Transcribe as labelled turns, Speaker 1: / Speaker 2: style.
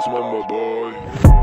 Speaker 1: That's my boy.